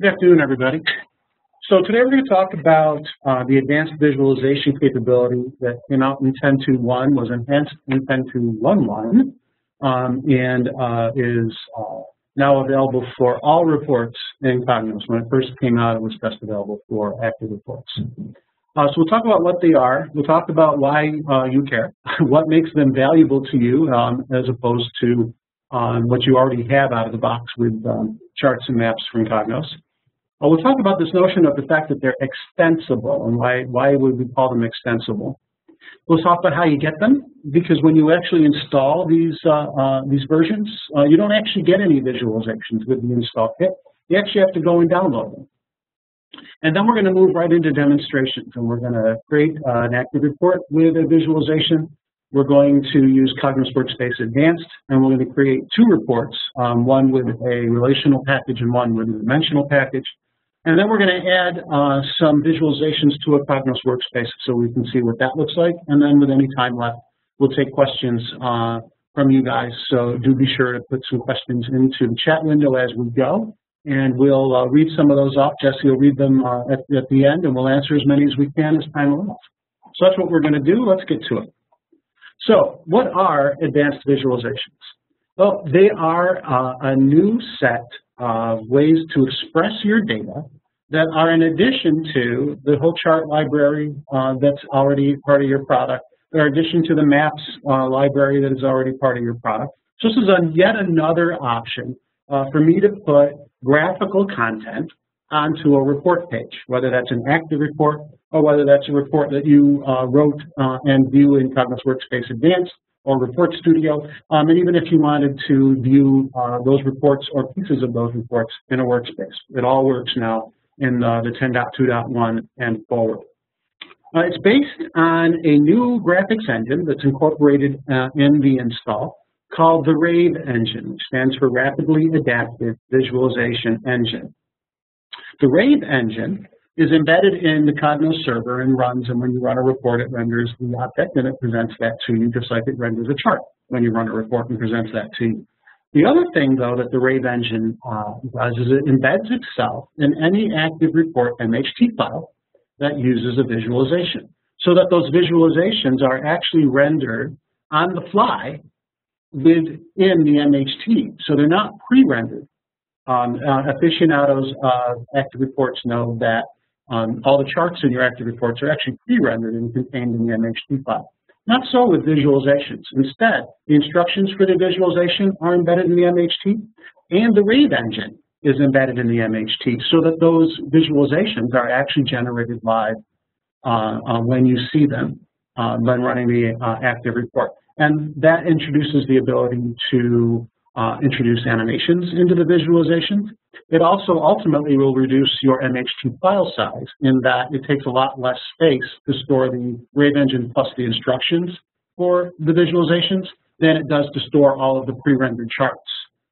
Good afternoon, everybody. So today we're going to talk about uh, the advanced visualization capability that came out in 10.2.1, was enhanced in 10.2.1.1, um, and uh, is uh, now available for all reports in Cognos. When it first came out, it was best available for active reports. Uh, so we'll talk about what they are. We'll talk about why uh, you care, what makes them valuable to you um, as opposed to um, what you already have out of the box with um, charts and maps from Cognos. We'll talk about this notion of the fact that they're extensible and why, why would we call them extensible. We'll talk about how you get them because when you actually install these uh, uh, these versions, uh, you don't actually get any visualizations with the install kit. You actually have to go and download them. And then we're going to move right into demonstrations and we're going to create uh, an active report with a visualization. We're going to use Cognos Workspace Advanced and we're going to create two reports, um, one with a relational package and one with a dimensional package. And then we're going to add uh, some visualizations to a Cognos workspace so we can see what that looks like. And then with any time left, we'll take questions uh, from you guys. So do be sure to put some questions into the chat window as we go. And we'll uh, read some of those off. Jesse will read them uh, at, at the end, and we'll answer as many as we can as time allows. So that's what we're going to do. Let's get to it. So what are advanced visualizations? Well, they are uh, a new set of ways to express your data that are in addition to the whole chart library uh, that's already part of your product, or in addition to the maps uh, library that is already part of your product. So this is a, yet another option uh, for me to put graphical content onto a report page, whether that's an active report or whether that's a report that you uh, wrote uh, and view in Cognos Workspace Advanced or Report Studio, um, and even if you wanted to view uh, those reports or pieces of those reports in a workspace. It all works now in uh, the 10.2.1 and forward. Uh, it's based on a new graphics engine that's incorporated uh, in the install called the RAVE engine, which stands for Rapidly Adaptive Visualization Engine. The RAVE engine is embedded in the Cognos server and runs, and when you run a report, it renders the object and it presents that to you just like it renders a chart when you run a report and presents that to you. The other thing, though, that the RAVE engine uh, does is it embeds itself in any active report MHT file that uses a visualization so that those visualizations are actually rendered on the fly within the MHT. So they're not pre-rendered. Um, uh, aficionados of active reports know that um, all the charts in your active reports are actually pre-rendered and contained in the MHT file. Not so with visualizations. Instead, the instructions for the visualization are embedded in the MHT, and the RAVE engine is embedded in the MHT so that those visualizations are actually generated live uh, uh, when you see them uh, when running the uh, active report. And that introduces the ability to uh, introduce animations into the visualizations. It also ultimately will reduce your MHT file size in that it takes a lot less space to store the RAVE engine plus the instructions for the visualizations than it does to store all of the pre-rendered charts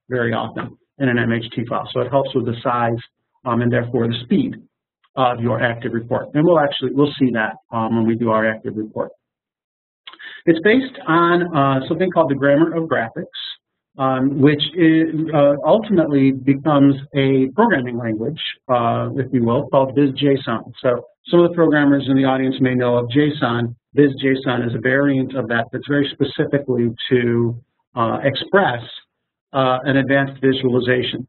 very often in an MHT file. So it helps with the size um, and therefore the speed of your active report. And we'll actually, we'll see that um, when we do our active report. It's based on uh, something called the grammar of graphics um, which is, uh, ultimately becomes a programming language, uh, if you will, called VizJSON. So some of the programmers in the audience may know of JSON. VizJSON is a variant of that that's very specifically to uh, express uh, an advanced visualization.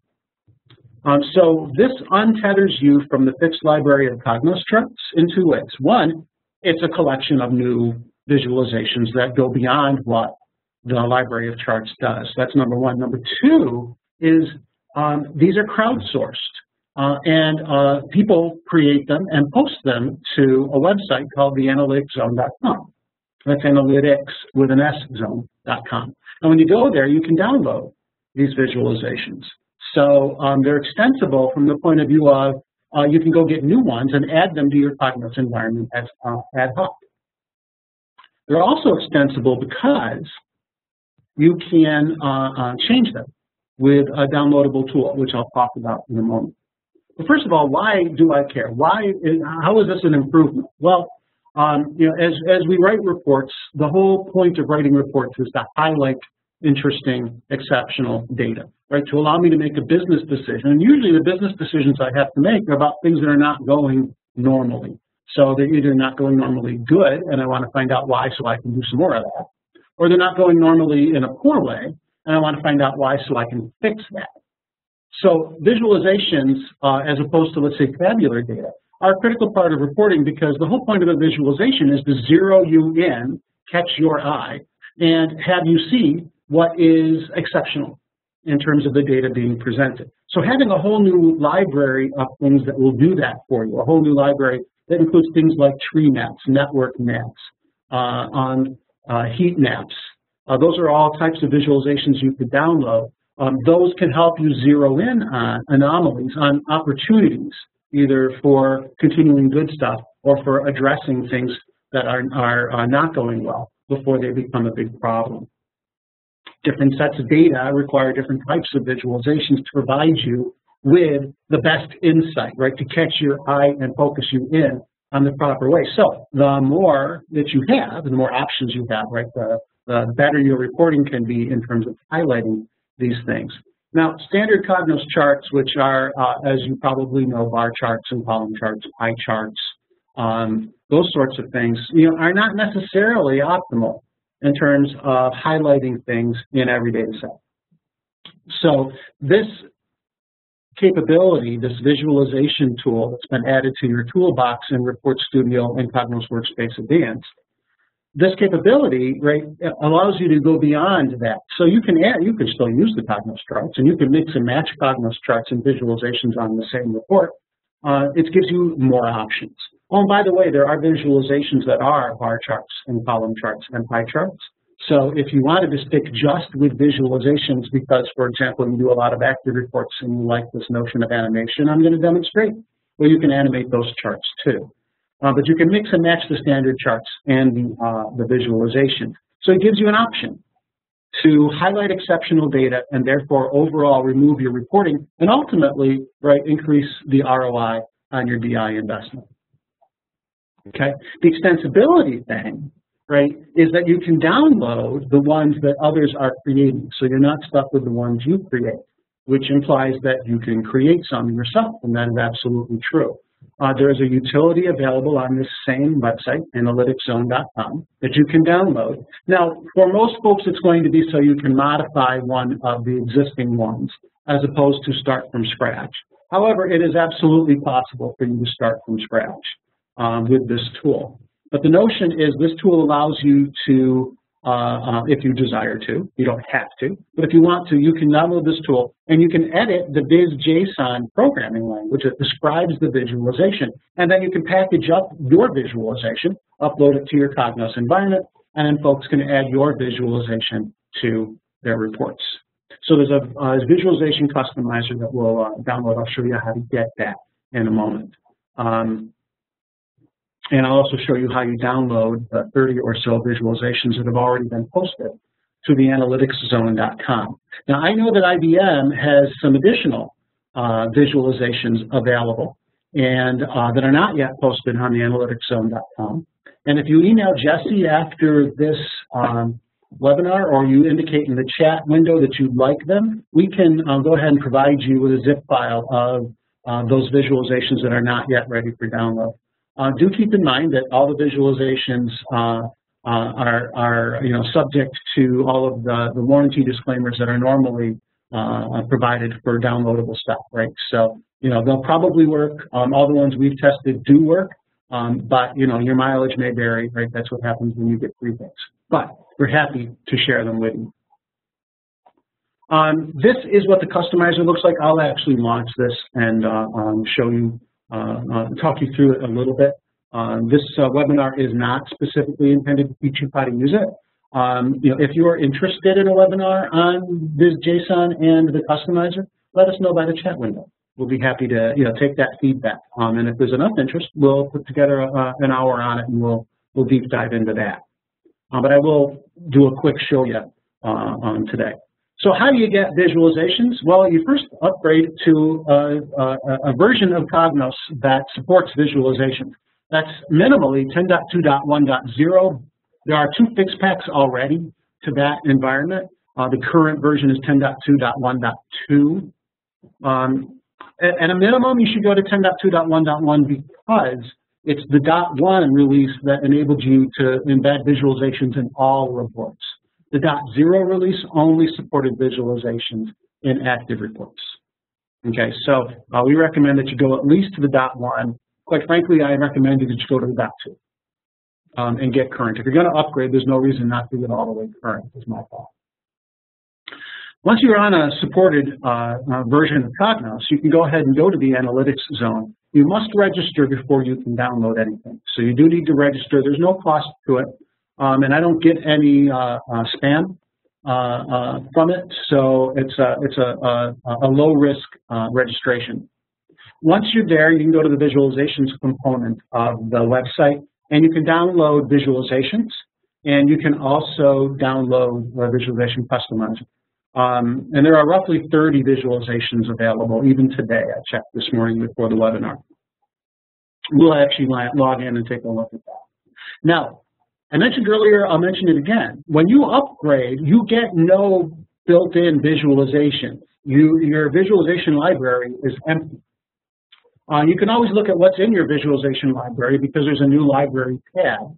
Um, so this untethers you from the fixed library of Cognos charts in two ways. One, it's a collection of new visualizations that go beyond what the library of charts does. That's number one. Number two is um, these are crowdsourced. Uh, and uh, people create them and post them to a website called theanalyticszone.com. That's analytics with an S zone.com. And when you go there, you can download these visualizations. So um, they're extensible from the point of view of uh, you can go get new ones and add them to your Cognos environment as uh, ad hoc. They're also extensible because you can uh, uh, change them with a downloadable tool, which I'll talk about in a moment. But first of all, why do I care? Why? Is, how is this an improvement? Well, um, you know, as as we write reports, the whole point of writing reports is to highlight interesting, exceptional data, right? To allow me to make a business decision. And usually the business decisions I have to make are about things that are not going normally. So they're either not going normally good, and I want to find out why so I can do some more of that, or they're not going normally in a poor way, and I want to find out why so I can fix that. So visualizations, uh, as opposed to, let's say, tabular data, are a critical part of reporting because the whole point of a visualization is to zero you in, catch your eye, and have you see what is exceptional in terms of the data being presented. So having a whole new library of things that will do that for you, a whole new library that includes things like tree maps, network maps, uh, on heat maps. Uh, those are all types of visualizations you could download um, those can help you zero in on anomalies, on opportunities, either for continuing good stuff or for addressing things that are, are, are not going well before they become a big problem. Different sets of data require different types of visualizations to provide you with the best insight, right, to catch your eye and focus you in on the proper way. So the more that you have, the more options you have, right, the, the better your reporting can be in terms of highlighting these things. Now, standard Cognos charts, which are, uh, as you probably know, bar charts and column charts, pie charts, um, those sorts of things, you know, are not necessarily optimal in terms of highlighting things in every data set. So this capability, this visualization tool that's been added to your toolbox in Report Studio and Cognos Workspace Advanced this capability, right, allows you to go beyond that. So you can add, you can still use the Cognos charts, and you can mix and match Cognos charts and visualizations on the same report. Uh, it gives you more options. Oh, and by the way, there are visualizations that are bar charts and column charts and pie charts. So if you wanted to stick just with visualizations because, for example, you do a lot of active reports and you like this notion of animation, I'm going to demonstrate. Well, you can animate those charts too. Uh, but you can mix and match the standard charts and the, uh, the visualization. So it gives you an option to highlight exceptional data and therefore overall remove your reporting and ultimately right increase the ROI on your BI investment. Okay, the extensibility thing, right, is that you can download the ones that others are creating, so you're not stuck with the ones you create, which implies that you can create some yourself, and that is absolutely true. Uh, there is a utility available on this same website, analyticszone.com, that you can download. Now, for most folks, it's going to be so you can modify one of the existing ones as opposed to start from scratch. However, it is absolutely possible for you to start from scratch um, with this tool. But the notion is this tool allows you to uh, uh, if you desire to. You don't have to, but if you want to, you can download this tool and you can edit the VizJSON programming language that describes the visualization. And then you can package up your visualization, upload it to your Cognos environment, and then folks can add your visualization to their reports. So there's a, a visualization customizer that we'll uh, download. I'll show you how to get that in a moment. Um, and I'll also show you how you download the 30 or so visualizations that have already been posted to the analyticszone.com. Now, I know that IBM has some additional uh, visualizations available and uh, that are not yet posted on the analyticszone.com. And if you email Jesse after this um, webinar or you indicate in the chat window that you'd like them, we can uh, go ahead and provide you with a zip file of uh, those visualizations that are not yet ready for download. Uh, do keep in mind that all the visualizations uh, uh, are, are, you know, subject to all of the, the warranty disclaimers that are normally uh, provided for downloadable stuff, right? So, you know, they'll probably work. Um, all the ones we've tested do work, um, but, you know, your mileage may vary, right? That's what happens when you get free things. But we're happy to share them with you. Um, this is what the customizer looks like. I'll actually launch this and uh, um, show you uh, uh, talk you through it a little bit. Um, this uh, webinar is not specifically intended to teach you how to use it. Um, you know, if you are interested in a webinar on this JSON and the customizer, let us know by the chat window. We'll be happy to you know take that feedback. Um, and if there's enough interest, we'll put together a, an hour on it and we'll we'll deep dive into that. Uh, but I will do a quick show you uh, on today. So how do you get visualizations? Well, you first upgrade to a, a, a version of Cognos that supports visualization. That's minimally 10.2.1.0. There are two fix packs already to that environment. Uh, the current version is 10.2.1.2. Um, at, a minimum, you should go to 10.2.1.1 because it's the .1 release that enabled you to embed visualizations in all reports. The .0 release only supported visualizations in active reports. Okay, so uh, we recommend that you go at least to the .1. Quite frankly, I recommend that you go to the .2 um, and get current. If you're going to upgrade, there's no reason not to get all the way current, is my thought. Once you're on a supported uh, uh, version of Cognos, you can go ahead and go to the analytics zone. You must register before you can download anything. So you do need to register. There's no cost to it. Um, and I don't get any uh, uh spam uh, from it. So it's a, it's a, a, a low risk registration. Once you're there, you can go to the visualizations component of the website and you can download visualizations and you can also download a visualization customizer. Um, and there are roughly 30 visualizations available even today. I checked this morning before the webinar. We'll actually log in and take a look at that. Now, I mentioned earlier, I'll mention it again. When you upgrade, you get no built-in visualization. You, your visualization library is empty. Uh, you can always look at what's in your visualization library because there's a new library tab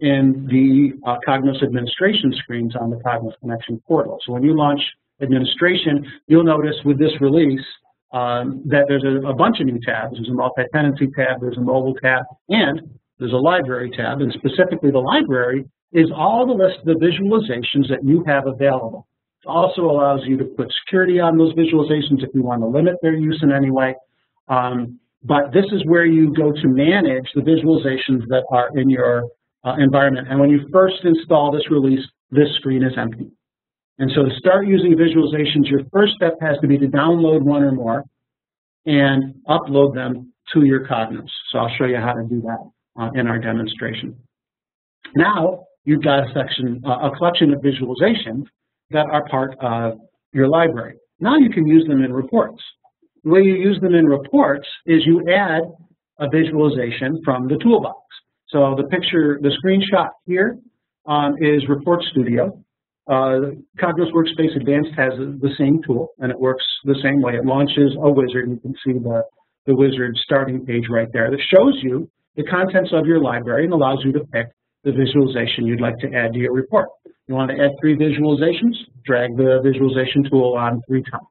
in the uh, Cognos administration screens on the Cognos Connection portal. So when you launch administration, you'll notice with this release um, that there's a, a, bunch of new tabs. There's a multi-tenancy tab, there's a mobile tab, and there's a library tab. And specifically the library is all the list of the visualizations that you have available. It also allows you to put security on those visualizations if you want to limit their use in any way. Um, but this is where you go to manage the visualizations that are in your uh, environment. And when you first install this release, this screen is empty. And so to start using visualizations, your first step has to be to download one or more and upload them to your Cognos. So I'll show you how to do that uh, in our demonstration. Now you've got a section, uh, a collection of visualizations that are part of your library. Now you can use them in reports. The way you use them in reports is you add a visualization from the toolbox. So the picture, the screenshot here um, is Report Studio. Uh, Cognos Workspace Advanced has the same tool, and it works the same way. It launches a wizard. You can see the, the wizard starting page right there that shows you the contents of your library and allows you to pick the visualization you'd like to add to your report. You want to add three visualizations? Drag the visualization tool on three times.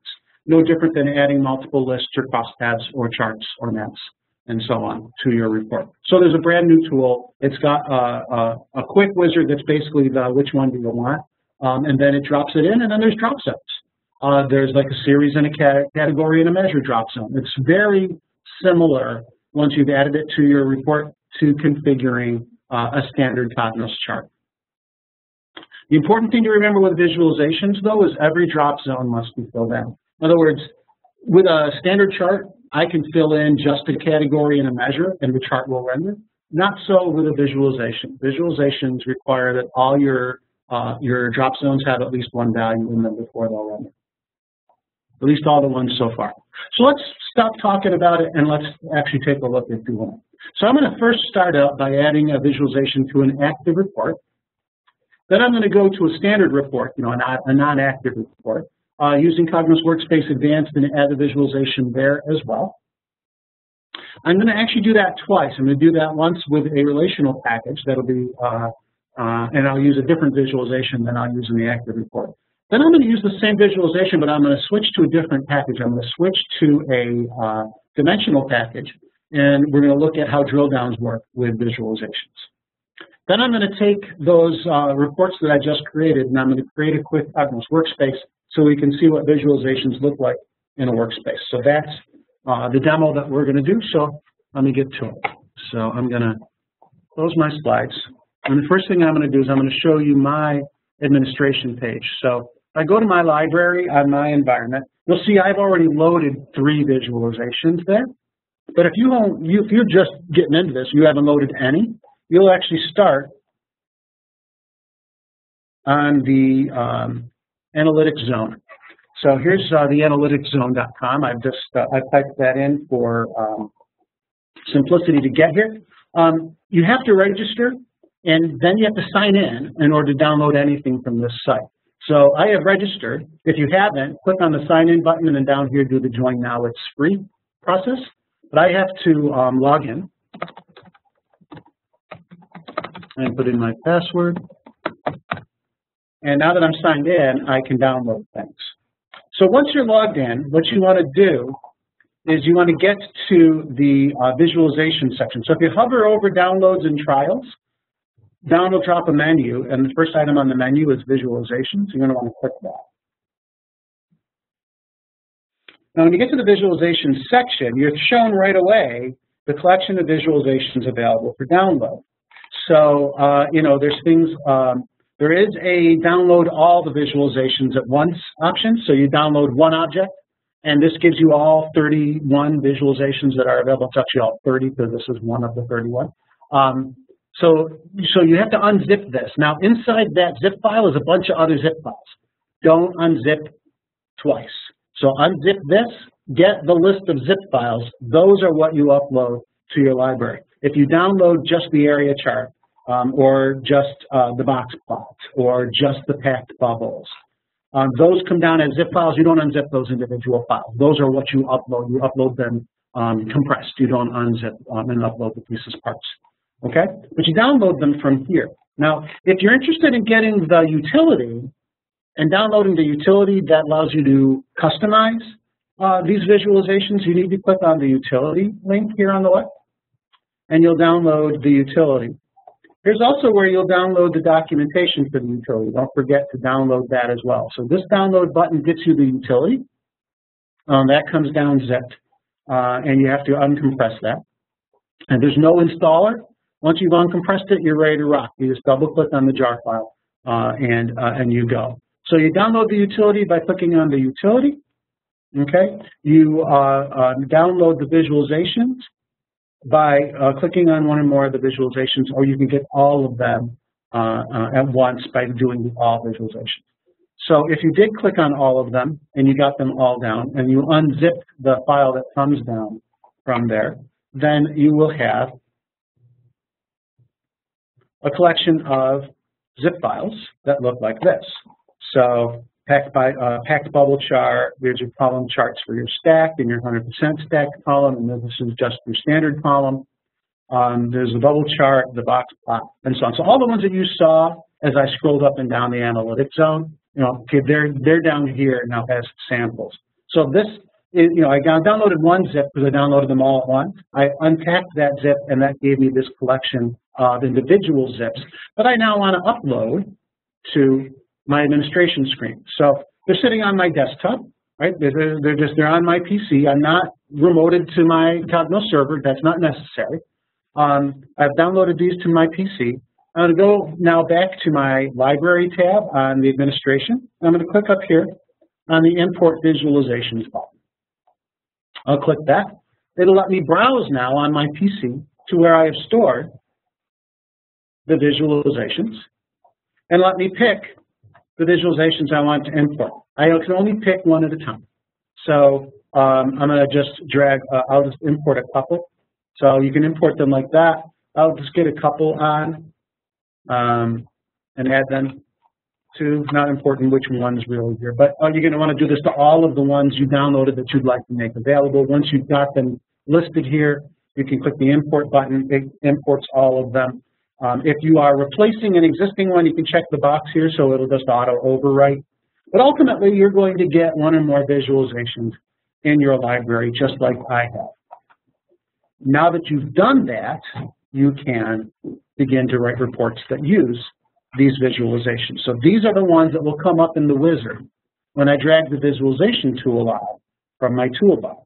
No different than adding multiple lists or cross tabs or charts or maps and so on to your report. So there's a brand new tool. It's got a, a, a quick wizard that's basically the which one do you want, um, and then it drops it in, and then there's drop zones. Uh, there's like a series and a category and a measure drop zone. It's very similar once you've added it to your report to configuring uh, a standard Cognos chart. The important thing to remember with visualizations, though, is every drop zone must be filled out. In other words, with a standard chart, I can fill in just a category and a measure, and the chart will render. Not so with a visualization. Visualizations require that all your uh, your drop zones have at least one value in them before they'll render. At least all the ones so far. So let's stop talking about it and let's actually take a look at doing it. So I'm going to first start out by adding a visualization to an active report. Then I'm going to go to a standard report, you know, a non-active report uh, using Cognos Workspace Advanced and add the visualization there as well. I'm going to actually do that twice. I'm going to do that once with a relational package. That'll be, uh, uh, and I'll use a different visualization than I'll use in the active report. Then I'm going to use the same visualization, but I'm going to switch to a different package. I'm going to switch to a uh, dimensional package, and we're going to look at how drill downs work with visualizations. Then I'm going to take those uh, reports that I just created, and I'm going to create a quick Cognos workspace so we can see what visualizations look like in a workspace. So that's uh, the demo that we're going to do. So let me get to it. So I'm going to close my slides. And the first thing I'm going to do is I'm going to show you my administration page. So I go to my library on my environment, you'll see I've already loaded three visualizations there. But if you, if you're just getting into this, you haven't loaded any, you'll actually start on the um, analytics zone. So here's uh, the analyticszone.com. I've just uh, I typed that in for um, simplicity to get here. Um, you have to register, and then you have to sign in in order to download anything from this site. So I have registered. If you haven't, click on the sign in button and then down here do the join now. It's free process. But I have to um, log in and put in my password. And now that I'm signed in, I can download things. So once you're logged in, what you want to do is you want to get to the uh, visualization section. So if you hover over downloads and trials, down will drop a menu, and the first item on the menu is visualizations. You're going to want to click that. Now, when you get to the visualization section, you're shown right away the collection of visualizations available for download. So, uh, you know, there's things, um, there is a download all the visualizations at once option. So you download one object, and this gives you all 31 visualizations that are available. It's actually all 30 because this is one of the 31. Um, so, so you have to unzip this. Now, inside that zip file is a bunch of other zip files. Don't unzip twice. So unzip this, get the list of zip files. Those are what you upload to your library. If you download just the area chart, um, or just uh, the box plot, or just the packed bubbles, um, those come down as zip files. You don't unzip those individual files. Those are what you upload. You upload them um, compressed. You don't unzip um, and upload the pieces parts okay? But you download them from here. Now, if you're interested in getting the utility and downloading the utility that allows you to customize uh, these visualizations, you need to click on the utility link here on the left, and you'll download the utility. Here's also where you'll download the documentation for the utility. Don't forget to download that as well. So this download button gets you the utility. Um, that comes down zipped, uh, and you have to uncompress that. And there's no installer, once you've uncompressed it, you're ready to rock. You just double click on the jar file uh, and, uh, and you go. So you download the utility by clicking on the utility. Okay, you uh, uh download the visualizations by uh, clicking on one or more of the visualizations, or you can get all of them uh, at once by doing the all visualizations. So if you did click on all of them and you got them all down and you unzip the file that comes down from there, then you will have a collection of zip files that look like this. So packed by uh, packed bubble chart, there's your column charts for your stacked and your 100% stacked column, and then this is just your standard column. Um, there's the bubble chart, the box plot, and so on. So all the ones that you saw as I scrolled up and down the analytic zone, you know, okay, they're they're down here now as samples. So this is, you know, I downloaded one zip because I downloaded them all at once. I unpacked that zip, and that gave me this collection of individual zips that I now want to upload to my administration screen. So they're sitting on my desktop, right? They're, they're just they're on my PC. I'm not remoted to my Cognos server. That's not necessary. Um, I've downloaded these to my PC. I'm going to go now back to my library tab on the administration. I'm going to click up here on the import visualizations button. I'll click that. It'll let me browse now on my PC to where I have stored the visualizations and let me pick the visualizations I want to import. I can only pick one at a time. So um, I'm going to just drag, uh, I'll just import a couple. So you can import them like that. I'll just get a couple on um, and add them not important which ones really here, but are you going to want to do this to all of the ones you downloaded that you'd like to make available. Once you've got them listed here, you can click the import button. It imports all of them. Um, if you are replacing an existing one, you can check the box here so it'll just auto overwrite. But ultimately, you're going to get one or more visualizations in your library, just like I have. Now that you've done that, you can begin to write reports that use these visualizations. So these are the ones that will come up in the wizard when I drag the visualization tool out from my toolbox.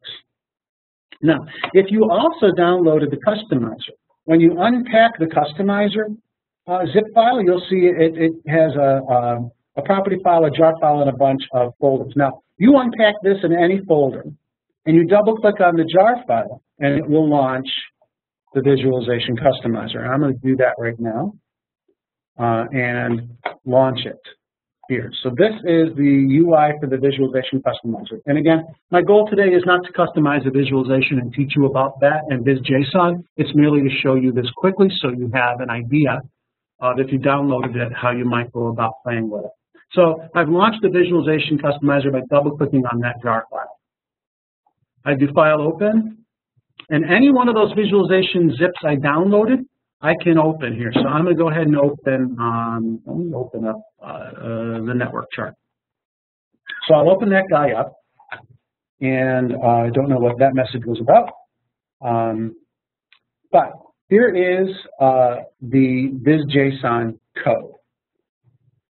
Now, if you also downloaded the customizer, when you unpack the customizer uh, zip file, you'll see it, it has a, a, a property file, a jar file, and a bunch of folders. Now, you unpack this in any folder, and you double-click on the jar file, and it will launch the visualization customizer. I'm going to do that right now uh, and launch it here. So this is the UI for the visualization customizer. And again, my goal today is not to customize a visualization and teach you about that and VizJSON. It's merely to show you this quickly so you have an idea of if you downloaded it, how you might go about playing with it. So I've launched the visualization customizer by double clicking on that jar file. I do file open, and any one of those visualization zips I downloaded, I can open here. So I'm going to go ahead and open, um, let me open up uh, uh, the network chart. So I'll open that guy up, and uh, I don't know what that message was about. Um, but here is uh, the VizJSON code.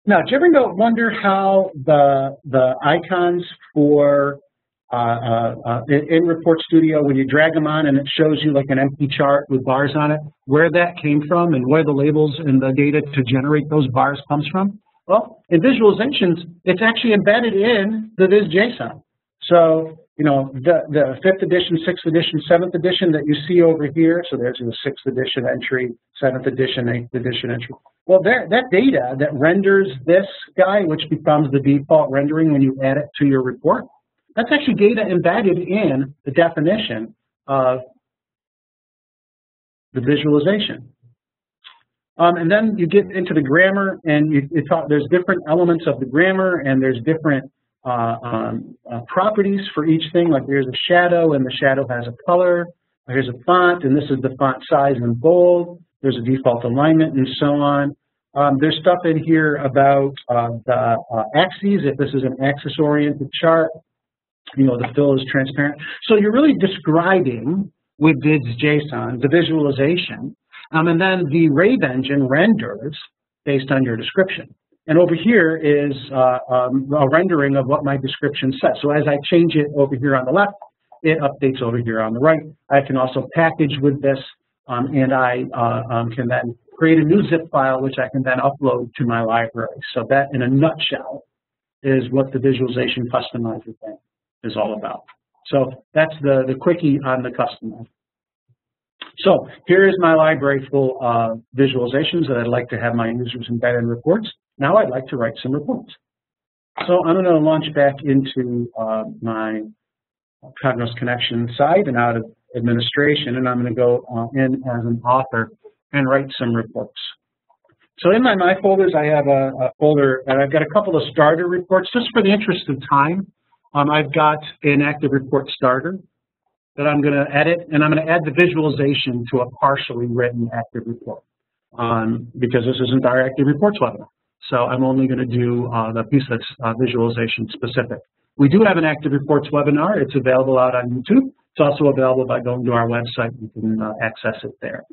Now, do you ever know, wonder how the the icons for Uh, uh, uh, in, in, Report Studio when you drag them on and it shows you like an empty chart with bars on it, where that came from and where the labels and the data to generate those bars comes from? Well, in visualizations, it's actually embedded in the VizJSON. So you know, the, the fifth edition, sixth edition, seventh edition that you see over here, so there's a sixth edition entry, seventh edition, eighth edition entry. Well, that data that renders this guy, which becomes the default rendering when you add it to your report, that's actually data embedded in the definition of the visualization. Um, and then you get into the grammar, and you, you talk, there's different elements of the grammar, and there's different uh, um, uh, properties for each thing, like there's a shadow and the shadow has a color, here's a font and this is the font size in bold, there's a default alignment and so on. Um, there's stuff in here about uh, the uh, axes, if this is an axis-oriented chart, you know, the fill is transparent. So you're really describing with VizJSON the visualization, um, and then the Rave engine renders based on your description. And over here is uh, um, a rendering of what my description says. So as I change it over here on the left, it updates over here on the right. I can also package with this, um, and I uh, um, can then create a new zip file, which I can then upload to my library. So that, in a nutshell, is what the visualization customizer thing is all about. So that's the, the quickie on the customer. So here is my library full of visualizations that I'd like to have my users embed in reports. Now I'd like to write some reports. So I'm going to launch back into uh, my Cognos Connection site and out of administration, and I'm going to go uh, in as an author and write some reports. So in my My folders, I have a, a, folder, and I've got a couple of starter reports. Just for the interest of time, um, I've got an active report starter that I'm going to edit, and I'm going to add the visualization to a partially written active report um, because this isn't our active reports webinar. So I'm only going to do uh, the piece that's uh, visualization specific. We do have an active reports webinar. It's available out on YouTube. It's also available by going to our website. You can uh, access it there.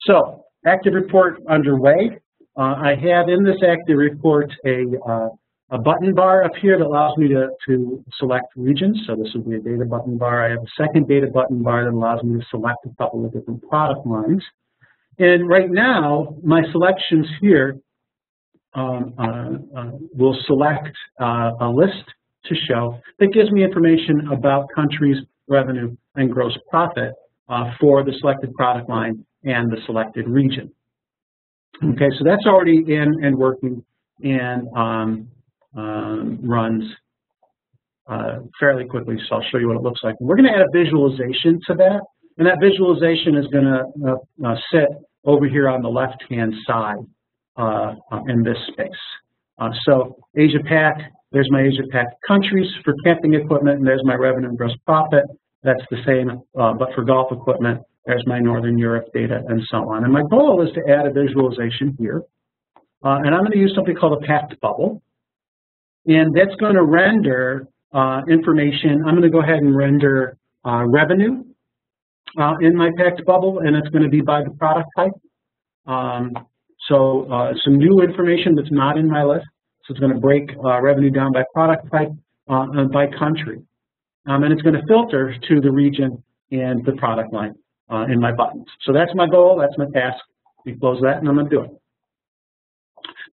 So active report underway. Uh, I have in this active report a, uh, a button bar up here that allows me to, to select regions. So this would be a data button bar. I have a second data button bar that allows me to select a couple of different product lines. And right now, my selections here um, uh, uh, will select uh, a list to show that gives me information about countries, revenue, and gross profit uh, for the selected product line and the selected region. Okay, so that's already in and working and um, um, runs uh, fairly quickly, so I'll show you what it looks like. We're going to add a visualization to that, and that visualization is going to uh, sit over here on the left-hand side uh, uh, in this space. Uh, so Asia Pac, there's my Asia Pac countries for camping equipment, and there's my revenue and gross profit. That's the same, but for golf equipment, there's my Northern Europe data and so on. And my goal is to add a visualization here. Uh, and I'm going to use something called a packed bubble. And that's going to render uh, information. I'm going to go ahead and render uh, revenue in my packed bubble, and it's going to be by the product type. Um, so uh, some new information that's not in my list. So it's going to break uh, revenue down by product type, uh, and by country. Um, and it's going to filter to the region and the product line uh, in my buttons. So that's my goal, that's my task. We close that and I'm going to do it.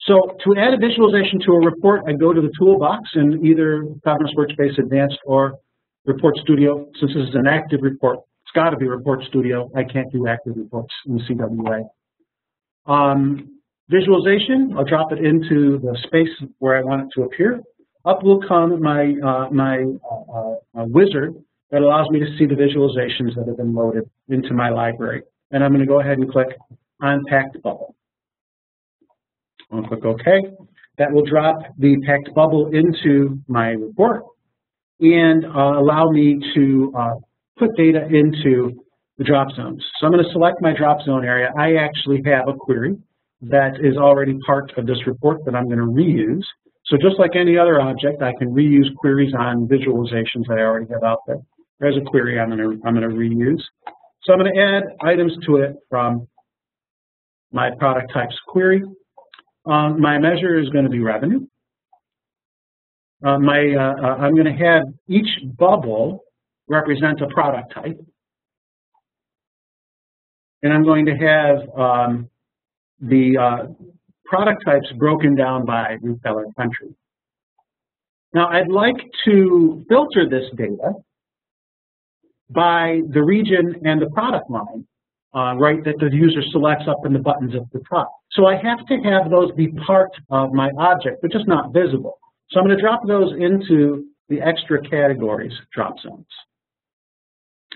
So to add a visualization to a report, I go to the toolbox in either Cognos Workspace Advanced or Report Studio. Since this is an active report, it's got to be Report Studio. I can't do active reports in CWA. Um, visualization, I'll drop it into the space where I want it to appear. Up will come my, uh, my uh, uh, wizard that allows me to see the visualizations that have been loaded into my library. And I'm going to go ahead and click on Packed Bubble. I'll click OK. that will drop the packed bubble into my report and uh, allow me to uh, put data into the drop zones. So I'm going to select my drop zone area. I actually have a query that is already part of this report that I'm going to reuse. So just like any other object, I can reuse queries on visualizations that I already have out there. There's a query I'm going to I'm going to reuse. So I'm going to add items to it from my product types query. Um, my measure is going to be revenue. Uh, my uh, uh I'm going to have each bubble represent a product type, and I'm going to have um, the uh, product types broken down by retailer country. Now, I'd like to filter this data by the region and the product line, uh, right, that the user selects up in the buttons at the top. So I have to have those be part of my object, but just not visible. So I'm going to drop those into the extra categories drop zones.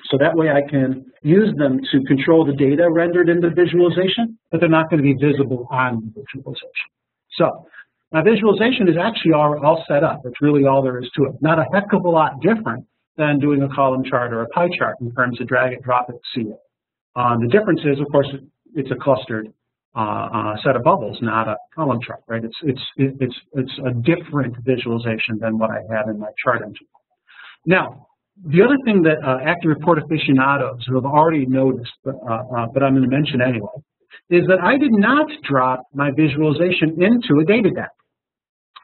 So that way I can use them to control the data rendered in the visualization, but they're not going to be visible on the visualization. So my visualization is actually all, all set up. It's really all there is to it. Not a heck of a lot different than doing a column chart or a pie chart in terms of drag it, drop it, see it. Um, the difference is, of course, it's a clustered uh, uh, set of bubbles, not a column chart, right? It's it's it's it's a different visualization than what I had in my chart engine. Now, the other thing that uh, active report aficionados who have already noticed, but, uh, uh, but I'm going to mention anyway, is that I did not drop my visualization into a data deck.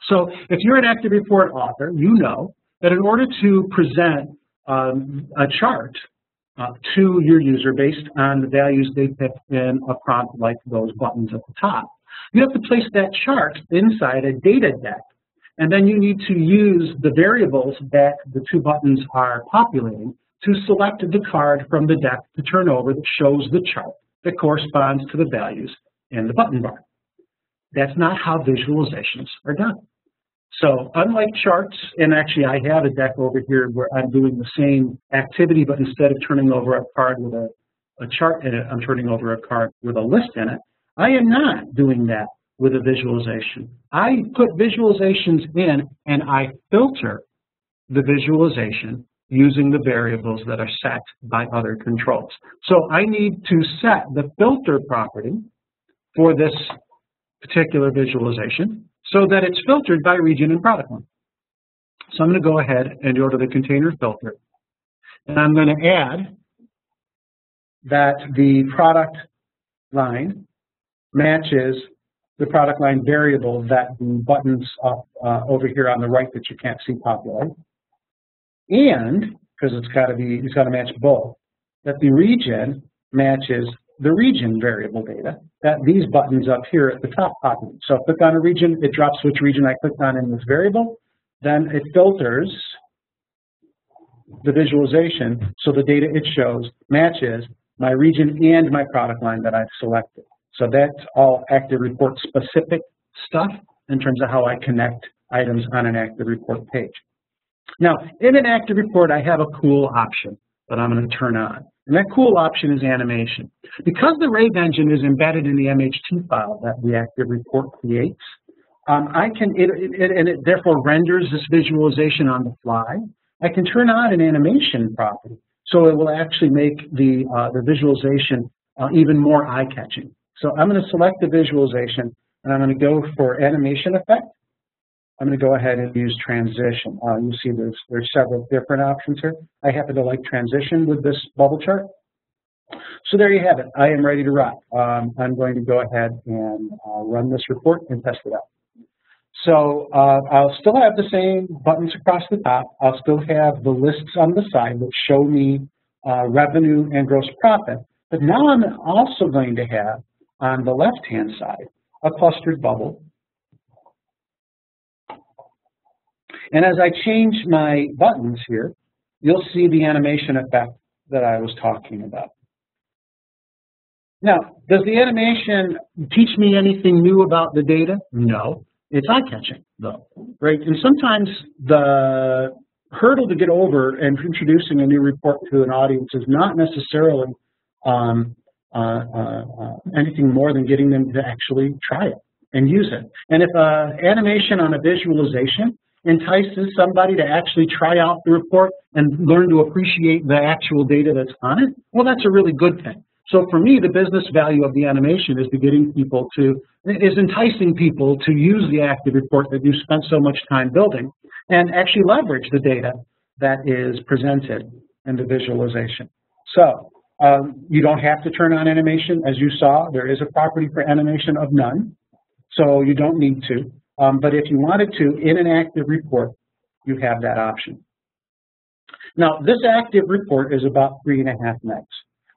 So if you're an active report author, you know that in order to present um, a chart uh, Uh, to your user based on the values they pick in a prompt like those buttons at the top, you have to place that chart inside a data deck and then you need to use the variables that the two buttons are populating to select the card from the deck to turn over that shows the chart that corresponds to the values in the button bar. That's not how visualizations are done. So unlike charts, and actually I have a deck over here where I'm doing the same activity, but instead of turning over a card with a, a chart in it, I'm turning over a card with a list in it. I am not doing that with a visualization. I put visualizations in and I filter the visualization using the variables that are set by other controls. So I need to set the filter property for this particular visualization so that it's filtered by region and product line. So I'm going to go ahead and go to the container filter and I'm going to add that the product line matches the product line variable that buttons up uh, over here on the right that you can't see populate, and because it's got to be, it's got to match both, that the region matches the region variable data that these buttons up here at the top populate. So I click on a region, it drops which region I clicked on in this variable, then it filters the visualization so the data it shows matches my region and my product line that I've selected. So that's all active report specific stuff in terms of how I connect items on an active report page. Now, in an active report, I have a cool option that I'm going to turn on. And that cool option is animation. Because the Rave engine is embedded in the MHT file that the active report creates, um, I can, it, it, and it therefore renders this visualization on the fly. I can turn on an animation property, so it will actually make the, uh, the visualization uh, even more eye-catching. So I'm going to select the visualization and I'm going to go for animation effect. I'm going to go ahead and use transition. Uh, you see there's, there's several different options here. I happen to like transition with this bubble chart. So there you have it. I am ready to rock. Um, I'm going to go ahead and uh, run this report and test it out. So uh, I'll still have the same buttons across the top. I'll still have the lists on the side that show me uh, revenue and gross profit. But now I'm also going to have on the left-hand side, a clustered bubble. And as I change my buttons here, you'll see the animation effect that I was talking about. Now, does the animation teach me anything new about the data? No. It's eye-catching, though, right? And sometimes the hurdle to get over and introducing a new report to an audience is not necessarily um, uh, uh, uh, anything more than getting them to actually try it. and use it. And if uh, animation on a visualization entices somebody to actually try out the report and learn to appreciate the actual data that's on it, well, that's a really good thing. So for me, the business value of the animation is to getting people to, is enticing people to use the active report that you spent so much time building and actually leverage the data that is presented in the visualization. So um, you don't have to turn on animation. As you saw, there is a property for animation of none, so you don't need to. Um, but if you wanted to, in an active report, you have that option. Now, this active report is about three and a half megs.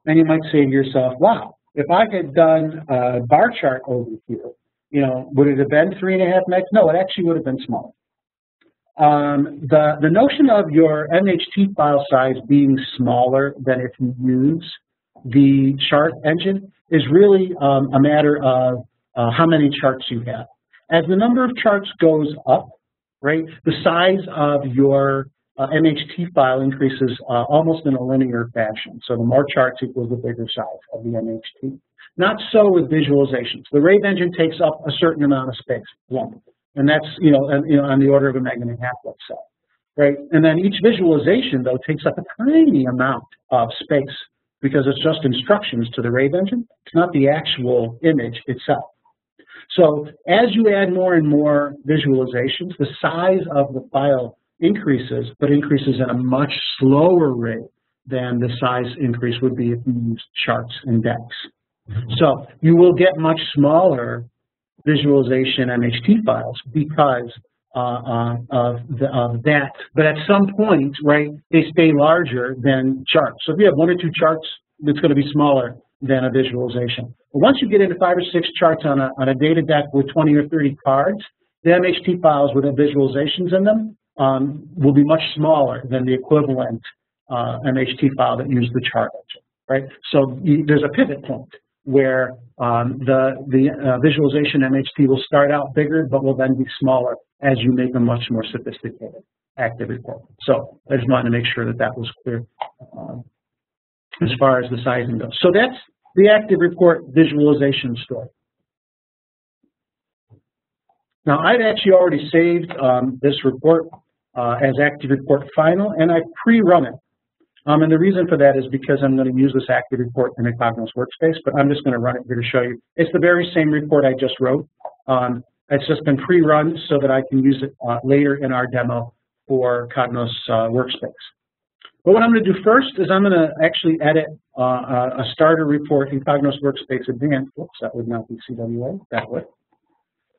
And you might say to yourself, wow, if I had done a bar chart over here, you know, would it have been three and a half megs? No, it actually would have been smaller. Um, the, the notion of your MHT file size being smaller than if you use the chart engine is really um, a matter of uh, how many charts you have. As the number of charts goes up, right, the size of your uh, MHT file increases uh, almost in a linear fashion. So the more charts equals the bigger size of the MHT. Not so with visualizations. The Rave engine takes up a certain amount of space, one, and that's you know, you know on the order of a meg and a half, let's say, right? And then each visualization though takes up a tiny amount of space because it's just instructions to the Rave engine. It's not the actual image itself. So as you add more and more visualizations, the size of the file increases, but increases at a much slower rate than the size increase would be if you used charts and decks. Mm-hmm. So you will get much smaller visualization MHT files because uh, uh, of, the, of that. But at some point, right, they stay larger than charts. So if you have one or two charts, it's going to be smaller than a visualization. But once you get into five or six charts on a, on a data deck with 20 or 30 cards, the MHT files with the visualizations in them um, will be much smaller than the equivalent uh, MHT file that used the chart engine, right? So you, there's a pivot point where um, the, the uh, visualization MHT will start out bigger, but will then be smaller as you make a much more sophisticated active report. So I just wanted to make sure that that was clear um, as far as the sizing goes. So that's the active report visualization story. Now I've actually already saved um, this report uh, as active report final, and I pre-run it. Um, and the reason for that is because I'm going to use this active report in a Cognos workspace, but I'm just going to run it here to show you. It's the very same report I just wrote. Um, it's just been pre-run so that I can use it uh, later in our demo for Cognos uh, workspace. But what I'm going to do first is I'm going to actually edit uh, a starter report in Cognos Workspace Advanced. Whoops, that would not be CWA. That would.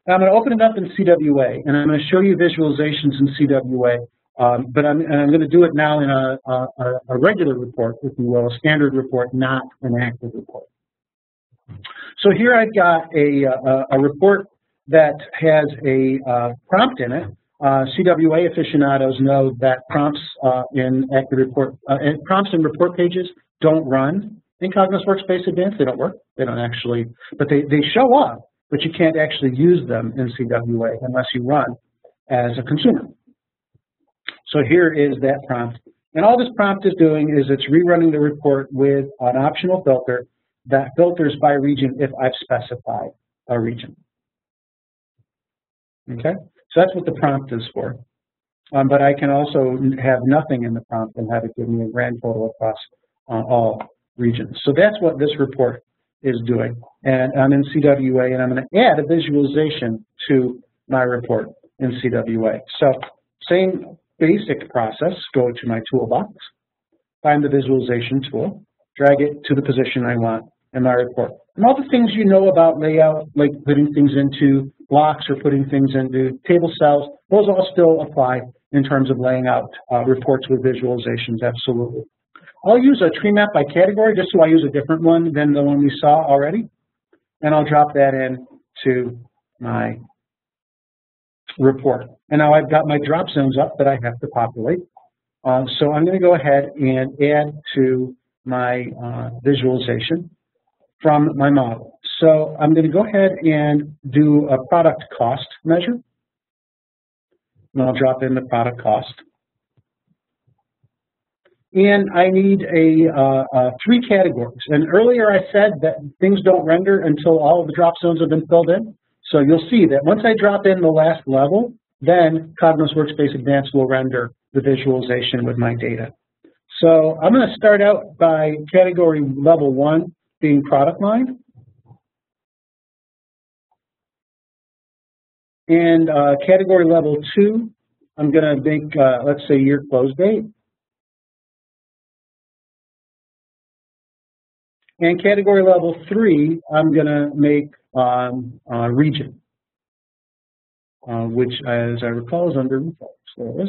I'm going to open it up in CWA, and I'm going to show you visualizations in CWA. Um, but I'm, I'm, going to do it now in a, a, a, regular report, if you will, a standard report, not an active report. So here I've got a, a, a report that has a uh, prompt in it. Uh, CWA aficionados know that prompts uh, in active report, uh, prompts in report pages don't run in Cognos Workspace Advanced. They don't work. They don't actually, but they, they show up but you can't actually use them in CWA unless you run as a consumer. So here is that prompt. And all this prompt is doing is it's rerunning the report with an optional filter that filters by region if I've specified a region. Okay, so that's what the prompt is for. Um, but I can also have nothing in the prompt and have it give me a grand total across uh, all regions. So that's what this report is doing. And I'm in CWA, and I'm going to add a visualization to my report in CWA. So same basic process, go to my toolbox, find the visualization tool, drag it to the position I want in my report. And all the things you know about layout, like putting things into blocks or putting things into table cells, those all still apply in terms of laying out uh, reports with visualizations, absolutely. I'll use a tree map by category just so I use a different one than the one we saw already. And I'll drop that in to my report. And now I've got my drop zones up that I have to populate. Uh, so I'm going to go ahead and add to my uh, visualization from my model. So I'm going to go ahead and do a product cost measure. And I'll drop in the product cost. And I need a uh, uh, three categories. And earlier I said that things don't render until all of the drop zones have been filled in. So you'll see that once I drop in the last level, then Cognos Workspace Advanced will render the visualization with my data. So I'm going to start out by category level one product line. And uh, category level two, I'm going to make, uh, let's say, year close date. And category level three, I'm going to make um, uh, region, uh, which, as I recall, is under it is.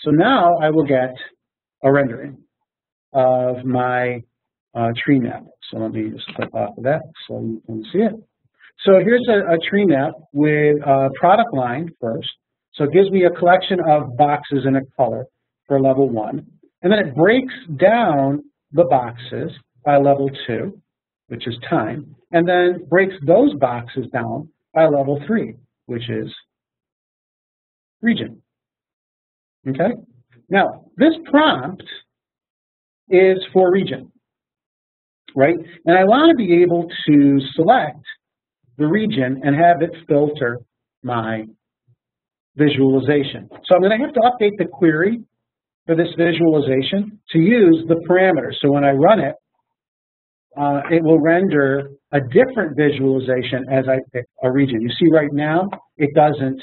So now I will get a rendering of my uh, tree map. So let me just click off of that so you can see it. So here's a, a tree map with a product line first. So it gives me a collection of boxes in a color for level one. And then it breaks down the boxes by level two, which is time, and then breaks those boxes down by level three, which is region. Okay? Now, this prompt is for region, right? And I want to be able to select the region and have it filter my visualization. So I'm going to have to update the query for this visualization to use the parameters. So when I run it, uh, it will render a different visualization as I pick a region. You see right now, it doesn't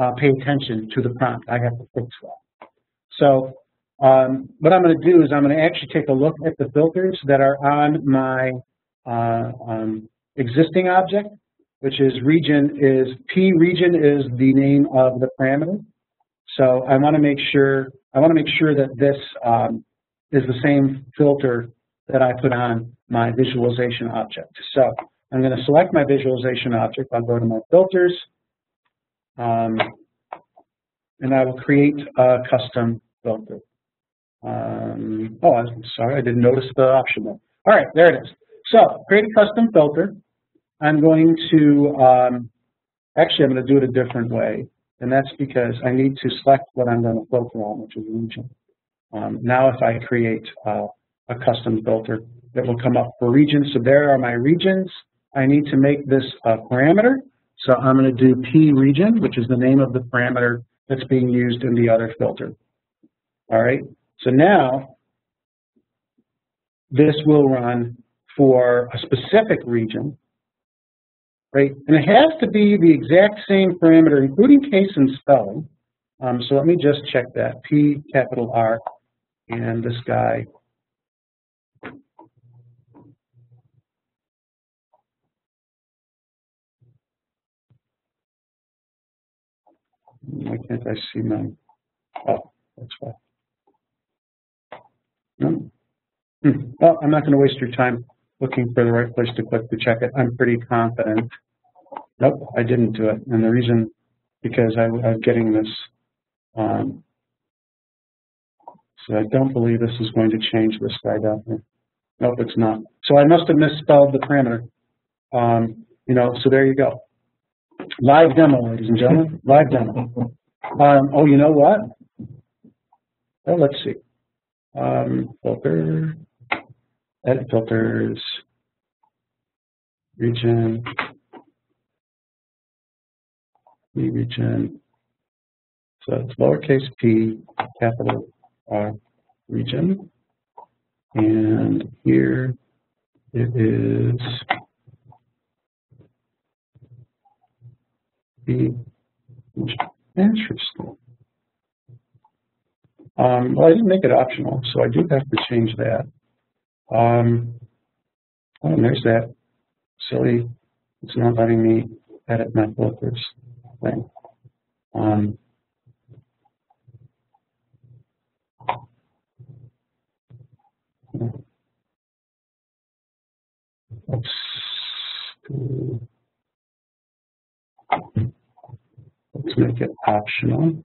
uh, pay attention to the prompt. I have to fix that. So um, what I'm going to do is I'm going to actually take a look at the filters that are on my uh, um, existing object, which is region is P region is the name of the parameter. So I want to make sure I want to make sure that this um, is the same filter that I put on my visualization object. So I'm going to select my visualization object. I'll go to my filters, um, and I will create a custom filter. Um, oh, I'm sorry, I didn't notice the option there. All right, there it is. So create a custom filter. I'm going to, um, actually, I'm going to do it a different way, and that's because I need to select what I'm going to filter on, which is region. Um, now, if I create uh, a custom filter that will come up for regions. So there are my regions. I need to make this a parameter. So I'm going to do p region, which is the name of the parameter that's being used in the other filter. All right. So now this will run for a specific region, right? And it has to be the exact same parameter, including case and spelling. Um, so let me just check that. P capital R and this guy Why can't I see my, oh, that's why. No. Hmm. Well, I'm not going to waste your time looking for the right place to click to check it. I'm pretty confident. Nope, I didn't do it. And the reason, because I, am getting this, um, so I don't believe this is going to change this guy down here. Nope, it's not. So I must have misspelled the parameter. Um, you know, so there you go. Live demo, ladies and gentlemen, live demo. Um, oh, you know what? Oh, let's see. Um, filter, edit filters, region, p region. So it's lowercase p, capital R, region. And here it is be interesting. Um, well, I didn't make it optional, so I do have to change that. Um, oh, there's that silly, it's not letting me edit my filters thing. Um, let's Let's make it optional.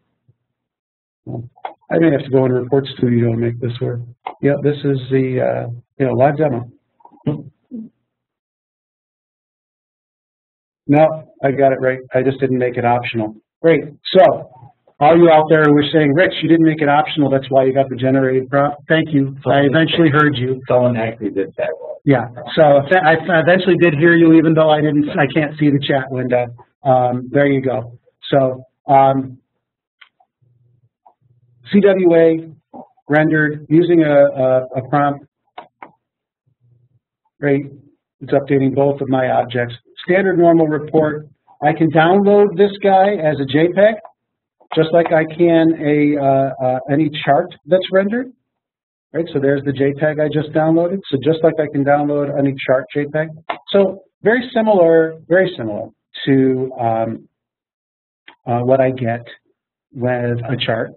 I may have to go in Report Studio to make this work. Yeah, this is the uh, you know live demo. No, I got it right. I just didn't make it optional. Great. So, all you out there who are saying, Rich, you didn't make it optional. That's why you got the generated prompt. Thank you. I eventually heard you. Someone actually did that. Yeah, so I eventually did hear you, even though I didn't, I can't see the chat window. Um, there you go. So um, CWA rendered using a, a, a prompt, right? It's updating both of my objects. Standard normal report. I can download this guy as a JPEG, just like I can a uh, uh, any chart that's rendered. Right, so there's the JPEG I just downloaded. So just like I can download any chart JPEG. So very similar, very similar to um, uh, what I get with a chart,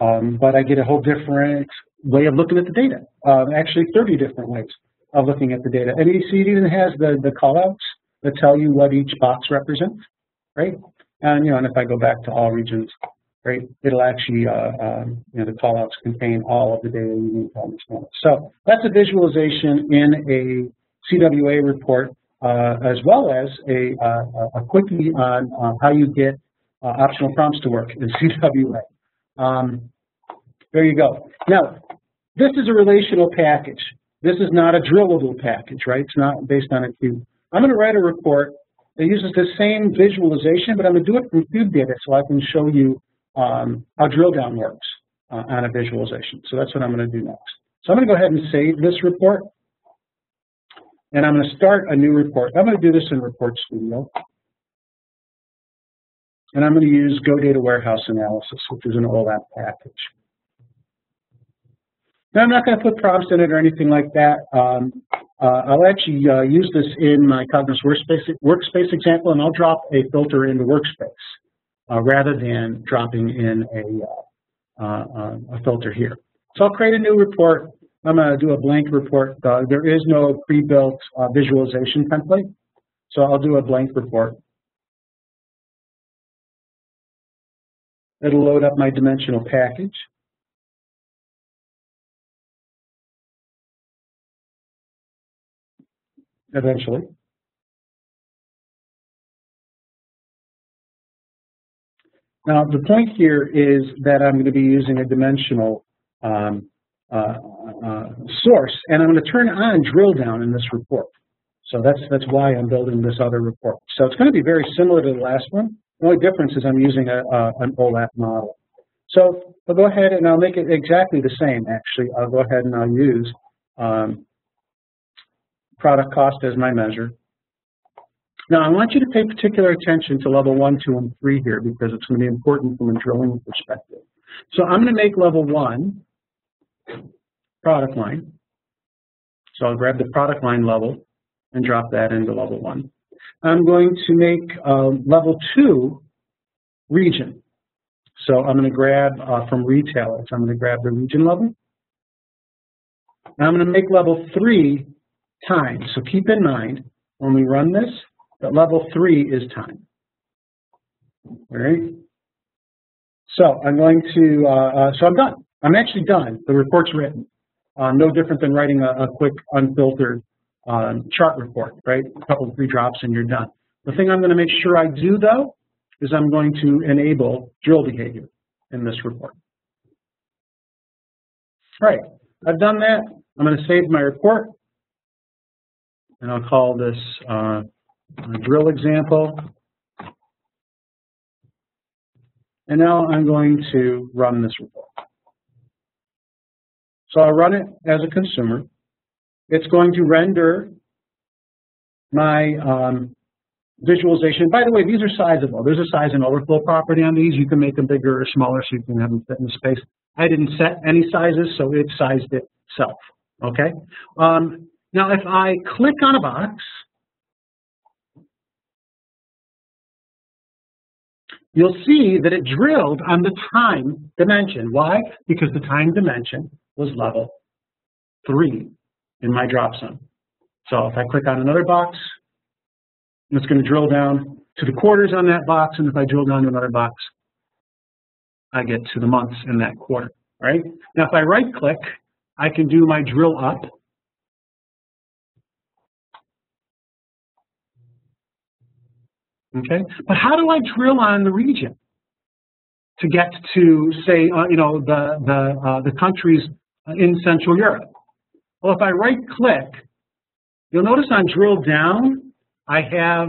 um, but I get a whole different way of looking at the data. Um, actually, 30 different ways of looking at the data. And you see, it even has the the callouts that tell you what each box represents, right? And you know, and if I go back to all regions, right, it'll actually, uh, um, you know, the callouts contain all of the data you need to understand. So that's a visualization in a CWA report, uh, as well as a, uh, a quickie on how you get uh, optional prompts to work in CWA. Um, there you go. Now, this is a relational package. This is not a drillable package, right? It's not based on a cube. I'm going to write a report that uses the same visualization, but I'm going to do it from cube data so I can show you um, how drill down works uh, on a visualization. So that's what I'm going to do next. So I'm going to go ahead and save this report. And I'm going to start a new report. I'm going to do this in Report Studio. And I'm going to use Go Data Warehouse Analysis, which is an OLAP package. Now, I'm not going to put prompts in it or anything like that. Um, uh, I'll actually uh, use this in my Cognos workspace, workspace example, and I'll drop a filter into workspace uh, rather than dropping in a, uh, uh, a filter here. So I'll create a new report. I'm going to do a blank report. Uh, there is no pre-built visualization template, so I'll do a blank report. It'll load up my dimensional package. Eventually. Now, the point here is that I'm going to be using a dimensional um, uh, uh, source, and I'm going to turn on drill down in this report. So that's that's why I'm building this other report. So it's going to be very similar to the last one. The only difference is I'm using a, a, an OLAP model. So I'll go ahead and I'll make it exactly the same, actually. I'll go ahead and I'll use um, product cost as my measure. Now, I want you to pay particular attention to level one, two, and three here because it's going to be important from a drilling perspective. So I'm going to make level one product line. So I'll grab the product line level and drop that into level one. I'm going to make level two region. So I'm going to grab uh, from retailers. I'm going to grab the region level. I'm going to make level three time. So keep in mind when we run this that level three is time. All right. So I'm going to. Uh, uh, so I'm done. I'm actually done. The report's written. Uh, no different than writing a, a quick unfiltered um, chart report, right? A couple of three drops and you're done. The thing I'm going to make sure I do though is I'm going to enable drill behavior in this report. All right, I've done that. I'm going to save my report and I'll call this uh, drill example. And now I'm going to run this report. So I'll run it as a consumer. It's going to render my um, visualization. By the way, these are sizable. There's a size and overflow property on these. You can make them bigger or smaller so you can have them fit in the space. I didn't set any sizes, so it sized itself. Okay. Um, now, if I click on a box, you'll see that it drilled on the time dimension. Why? Because the time dimension was level three in my drop zone. So if I click on another box, it's going to drill down to the quarters on that box, and if I drill down to another box, I get to the months in that quarter, right? Now if I right click, I can do my drill up. Okay, but how do I drill on the region to get to say, uh, you know, the the uh, the countries in Central Europe? Well, if I right click You'll notice on drill down, I have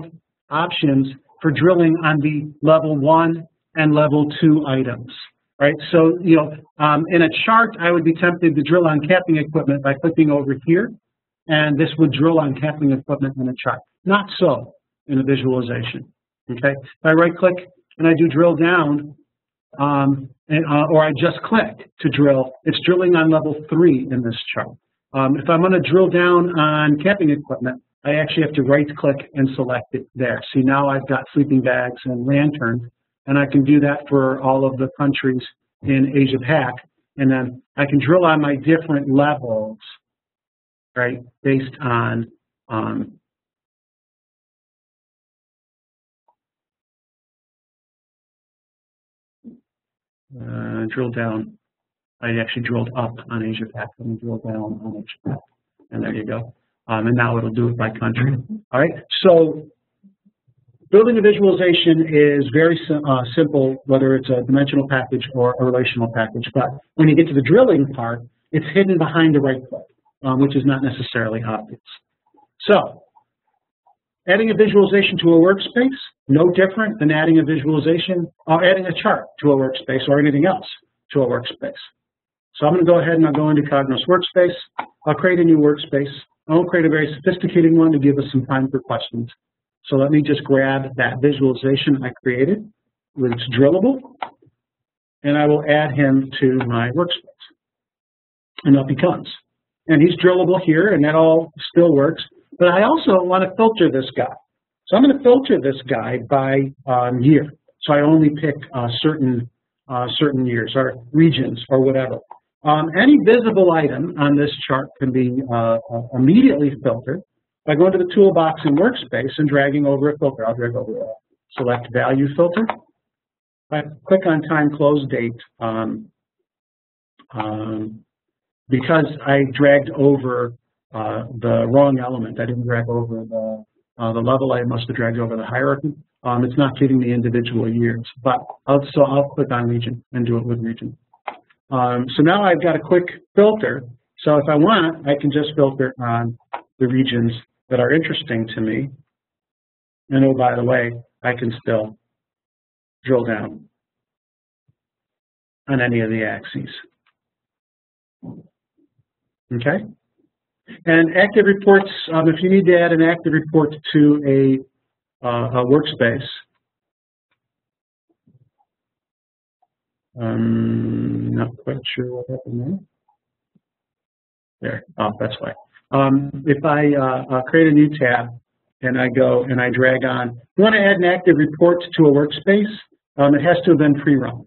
options for drilling on the level one and level two items, right? So, you know, um, in a chart, I would be tempted to drill on camping equipment by clicking over here, and this would drill on camping equipment in a chart. Not so in a visualization, okay? If I right click and I do drill down, um, and, uh, or I just click to drill, it's drilling on level three in this chart. Um, if I'm going to drill down on camping equipment, I actually have to right click and select it there. See now I've got sleeping bags and lanterns and I can do that for all of the countries in Asia Pac and then I can drill on my different levels right based on um, uh, drill down I actually drilled up on Asia Pac and drilled down on Asia Pac and there you go um, and now it'll do it by country. All right, so building a visualization is very uh, simple, whether it's a dimensional package or a relational package. But when you get to the drilling part, it's hidden behind the right click, um, which is not necessarily obvious. So adding a visualization to a workspace, no different than adding a visualization or adding a chart to a workspace or anything else to a workspace. So I'm going to go ahead and I'll go into Cognos Workspace. I'll create a new workspace. I'll create a very sophisticated one to give us some time for questions. So let me just grab that visualization I created, it's drillable, and I will add him to my workspace. And up he comes. And he's drillable here, and that all still works. But I also want to filter this guy. So I'm going to filter this guy by um, year. So I only pick uh, certain uh, certain years or regions or whatever. Um, any visible item on this chart can be uh, uh, immediately filtered by going to the toolbox in Workspace and dragging over a filter. I'll drag over a select value filter. I click on time close date, um, um, because I dragged over uh, the wrong element, I didn't drag over the, uh, the level, I must have dragged over the hierarchy. Um, it's not giving me individual years, but I'll, so I'll click on region and do it with region. Um, so now I've got a quick filter. So if I want, I can just filter on the regions that are interesting to me. And oh, by the way, I can still drill down on any of the axes. Okay? And active reports, um, if you need to add an active report to a, uh, a workspace, I'm not quite sure what happened there. There, oh, that's why. Um, if I uh, create a new tab and I go and I drag on, you want to add an active report to a workspace, um, it has to have been pre-run.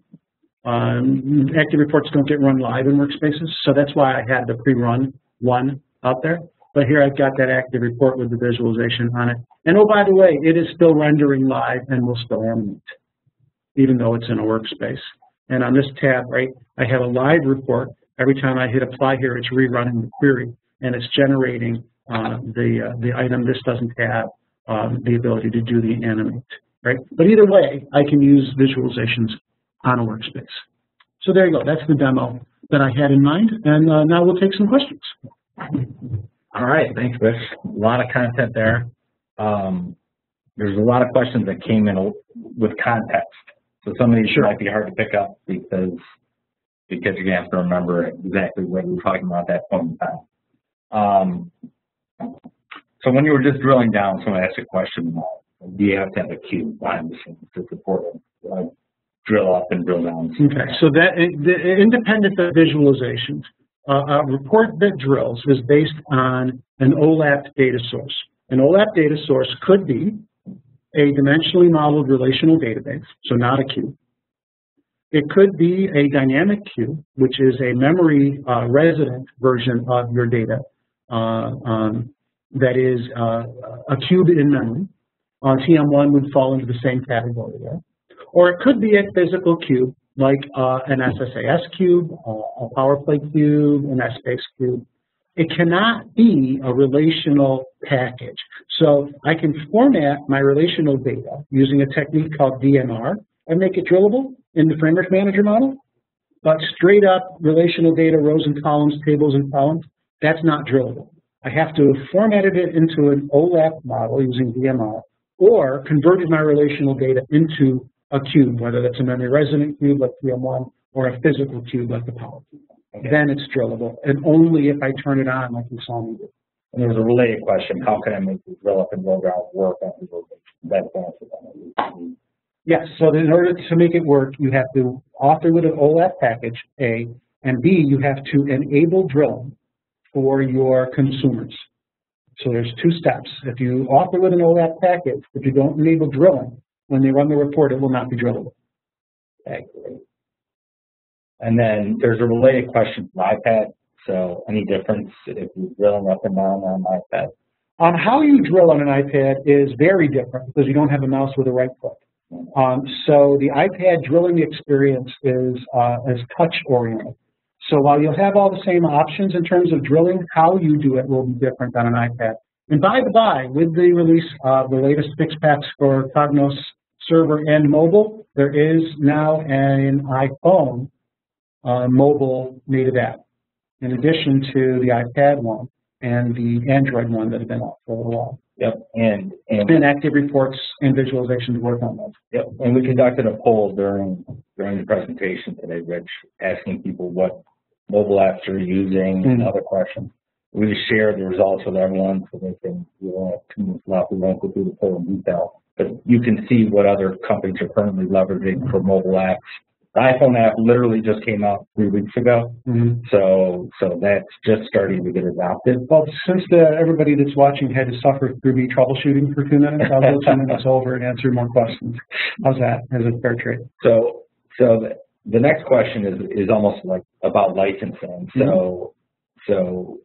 Um, active reports don't get run live in workspaces, so that's why I had the pre-run one out there. But here I've got that active report with the visualization on it. And oh, by the way, it is still rendering live and will still animate, even though it's in a workspace. And on this tab, right, I have a live report. Every time I hit apply here, it's rerunning the query and it's generating uh, the uh, the item. This doesn't have um, the ability to do the animate, right? But either way, I can use visualizations on a workspace. So there you go. That's the demo that I had in mind, and uh, now we'll take some questions. All right, thanks, Rich. A lot of content there. Um, there's a lot of questions that came in with context. So some of these sure. might be hard to pick up because because you're gonna have to remember exactly what you're talking about at that point in time. Um, so when you were just drilling down, someone asked a question do you have to have a cube behind the scenes to support it? Uh, drill up and drill down. Okay, so that the independent of visualizations, uh, a report that drills is based on an OLAP data source. An OLAP data source could be a dimensionally modeled relational database, so not a cube. It could be a dynamic cube, which is a memory uh, resident version of your data uh, um, that is uh, a cube in memory. Uh, TM1 would fall into the same category there. Or it could be a physical cube, like uh, an SSAS cube, a PowerPlay cube, an Essbase cube, it cannot be a relational package. So I can format my relational data using a technique called DMR and make it drillable in the framework manager model. But straight up relational data, rows and columns, tables and columns, that's not drillable. I have to have formatted it into an OLAP model using DMR, or converted my relational data into a cube, whether that's a memory resident cube like TM1 or a physical cube like the Power Cube. Okay. Then it's drillable, and only if I turn it on like you saw me do. And there's a related question, how can I make the drill up and drill down work on the answer. Yes, so in order to make it work, you have to author with an OLAP package, A, and B, you have to enable drilling for your consumers. So there's two steps. If you author with an OLAP package, if you don't enable drilling, when they run the report, it will not be drillable. Okay, great. And then there's a related question from iPad. So any difference if you're drilling up and down on an iPad? Um, how you drill on an iPad is very different because you don't have a mouse with a right click. Um, so the iPad drilling experience is, uh, is touch oriented. So while you'll have all the same options in terms of drilling, how you do it will be different on an iPad. And by the by, with the release of the latest fix packs for Cognos server and mobile, there is now an iPhone mobile native app, in addition to the iPad one and the Android one that have been out for a while. Yep, and, and, And active reports and visualizations work on those. yep, and we conducted a poll during, during the presentation today, Rich, asking people what mobile apps are using and Mhm. other questions. We just shared the results with everyone so they can, we only have two minutes left, we won't go through the poll in detail. But you can see what other companies are currently leveraging for mobile apps. The iPhone app literally just came out three weeks ago, mm-hmm. so, so that's just starting to get adopted. Well, since the, everybody that's watching had to suffer through me troubleshooting for two minutes, I'll go two minutes over and answer more questions. How's that? As a fair trade? So, so the, the next question is, is almost like about licensing. Mm-hmm. So, so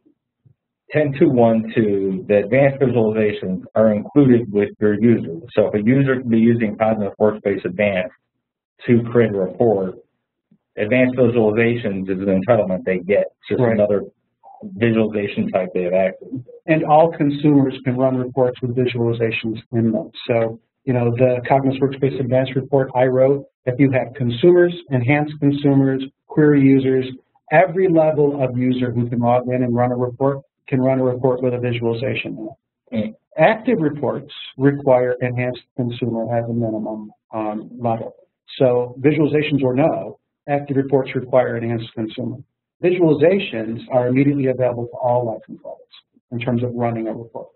one two, the advanced visualizations are included with your user. So if a user can be using Cognos Workspace Advanced to create a report, advanced visualizations is an entitlement they get. It's just Right. another visualization type they have access. to. And all consumers can run reports with visualizations in them. So, you know, the Cognos Workspace Advanced report I wrote, if you have consumers, enhanced consumers, query users, every level of user who can log in and run a report can run a report with a visualization. in it. Active reports require enhanced consumer as a minimum um, level. So visualizations or no, active reports require enhanced consumer. Visualizations are immediately available to all license levels in terms of running a report.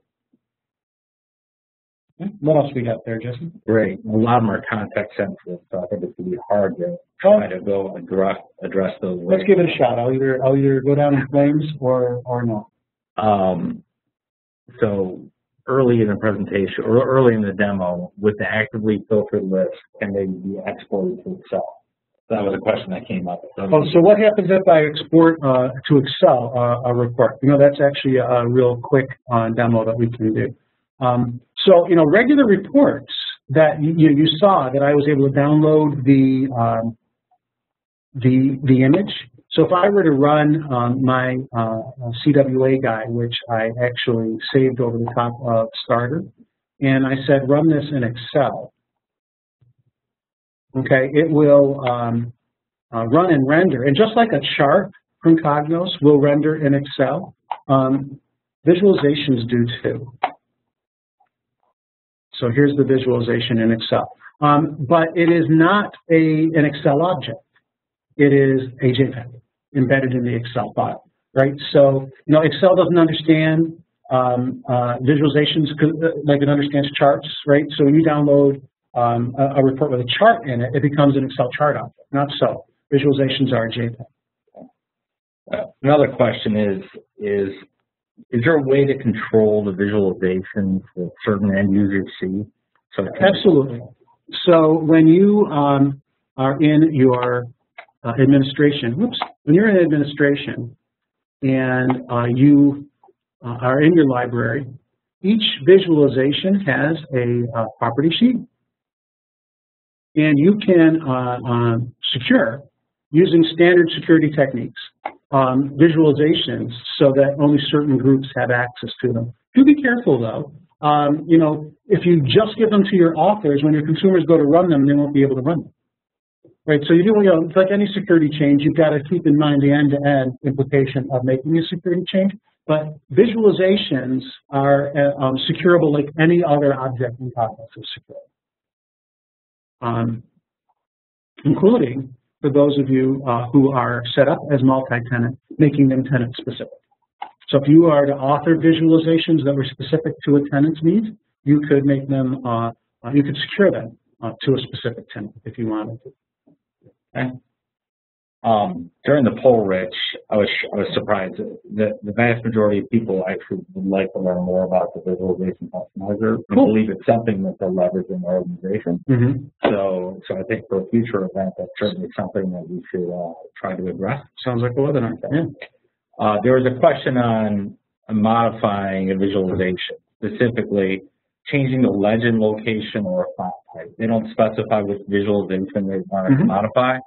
What else we got there, Jesse? Great. A lot of them are context sensitive, so I think it's gonna be hard to try to go address, address those. Let's give it a shot. I'll either, I'll either go down in flames or, or no. Um, so early in the presentation or early in the demo, with the actively filtered list, can they be exported to Excel? That was a question that came up. Oh, so what happens if I export uh, to Excel uh, a report? You know, that's actually a real quick uh, demo that we can do. Um, so, you know, regular reports that you, you saw that I was able to download the um, the the image. So if I were to run um, my uh, CWA guide, which I actually saved over the top of Starter, and I said run this in Excel, okay, it will um, uh, run and render. And just like a chart from Cognos will render in Excel, um, visualizations do too. So here's the visualization in Excel. Um, but it is not a, an Excel object. It is a JPEG embedded in the Excel file, right? So, you know, Excel doesn't understand um, uh, visualizations like it understands charts, right? So when you download um, a, a report with a chart in it, it becomes an Excel chart object. Not so. Visualizations are a JPEG. Uh, Another question is, is, is there a way to control the visualizations that certain end users see? So Absolutely. So when you um, are in your uh, administration, whoops, when you're in administration and uh, you uh, are in your library, each visualization has a uh, property sheet, and you can uh, um, secure using standard security techniques um, visualizations so that only certain groups have access to them. Do be careful though. Um, you know, if you just give them to your authors, when your consumers go to run them, they won't be able to run them. Right, so you do, know, it's like any security change, you've got to keep in mind the end-to-end implication of making a security change. But visualizations are uh, um, securable like any other object in Cognos is secure. Um, including for those of you uh, who are set up as multi-tenant, making them tenant specific. So if you are to author visualizations that were specific to a tenant's needs, you could make them, uh, uh, you could secure them uh, to a specific tenant if you wanted to. Okay. Um, during the poll, Rich, I was I was surprised that the vast majority of people actually would like to learn more about the visualization customizer and Cool. believe it's something that they'll leverage in their organization. So, so I think for a future event, that's certainly something that we should uh, try to address. Sounds like a webinar. Yeah. Uh, there was a question on modifying a visualization, specifically changing the legend location or a font type. They don't specify which visualization they want to Mhm. modify.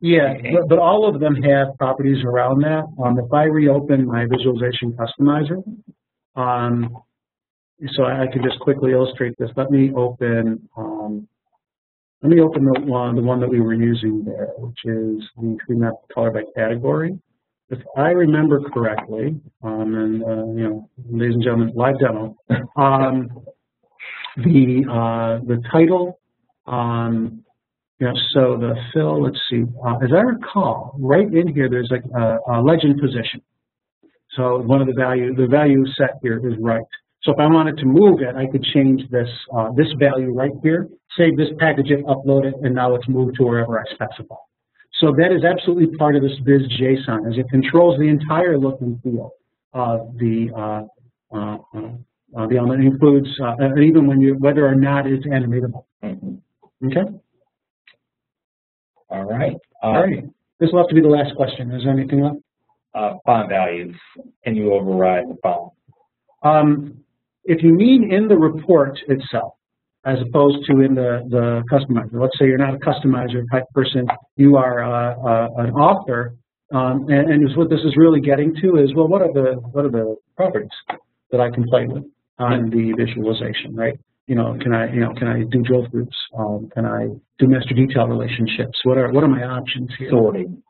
Yeah, but, but all of them have properties around that. Um, if I reopen my visualization customizer, um, so I, I can just quickly illustrate this. Let me open, um, let me open the one, the one that we were using there, which is the tree map color by category. If I remember correctly, um, and uh, you know, ladies and gentlemen, live demo, um, the uh, the title, um, you know, so the fill, let's see, uh, as I recall, right in here, there's like a, a legend position. So one of the value, the value set here is right. So if I wanted to move it, I could change this, uh, this value right here, save this package it, upload it, and now it's moved to wherever I specify. So that is absolutely part of this biz JSON, as it controls the entire look and feel of the, uh, uh, uh, uh, the element. Includes, uh, even when you, whether or not it's animatable. Okay? All right. All Um, right. This will have to be the last question. Is there anything left? uh, font values. Can you override the font? Um, if you mean in the report itself, as opposed to in the, the customizer, let's say you're not a customizer type person, you are uh, uh, an author, um, and, and is what this is really getting to is, well, what are the what are the properties that I can play with on the visualization, right? You know, can I you know can I do drill groups? Um, can I do master detail relationships? What are what are my options here? Sorting.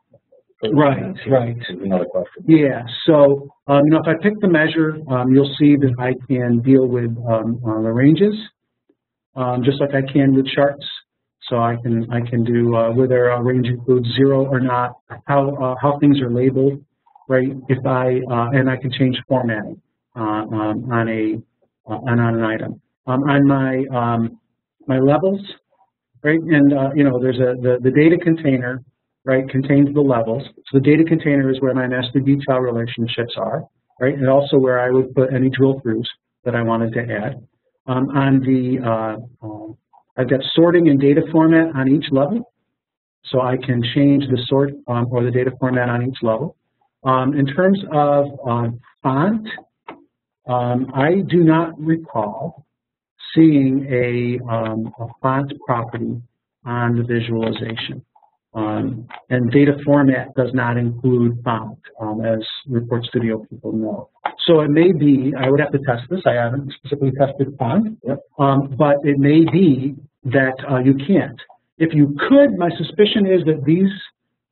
Right, right. Another question. Yeah, so, um, you know, if I pick the measure, um, you'll see that I can deal with, um, uh, the ranges, um, just like I can with charts. So I can, I can do, uh, whether a range includes zero or not, how, uh, how things are labeled, right? If I, uh, and I can change formatting, uh, um, on a, uh, on an item. Um, on my, um, my levels, right, and, uh, you know, there's a, the, the data container, right, contains the levels. So the data container is where my master detail relationships are, right, and also where I would put any drill throughs that I wanted to add. Um, on the, uh, um, I've got sorting and data format on each level, so I can change the sort um, or the data format on each level. Um, in terms of uh, font, um, I do not recall seeing a, um, a font property on the visualization. Um, and data format does not include font, um, as Report Studio people know. So it may be, I would have to test this, I haven't specifically tested font, um, but it may be that uh, you can't. If you could, my suspicion is that these